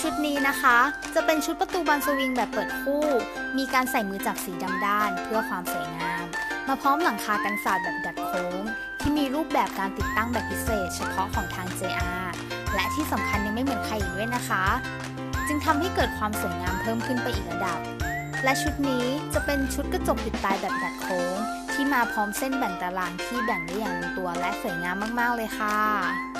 ชุดนี้นะคะ จะเป็นชุดประตูบานสวิงแบบเปิดคู่ มีการใส่มือจับสีดำด้านเพื่อความสวยงาม มาพร้อมหลังคากันศาสตร์แบบดัดโค้ง ที่มีรูปแบบการติดตั้งแบบพิเศษ เฉพาะของทาง JR และที่สำคัญยังไม่เหมือนใครอีกด้วยนะคะ จึงทำให้เกิดความสวยงามเพิ่มขึ้นไปอีกระดับ และชุดนี้จะเป็นชุดกระจกปิดตายแบบดัดโค้ง ที่มาพร้อมเส้นแบ่งตารางที่แบ่งได้อย่างลงตัวและสวยงามมากๆเลยค่ะ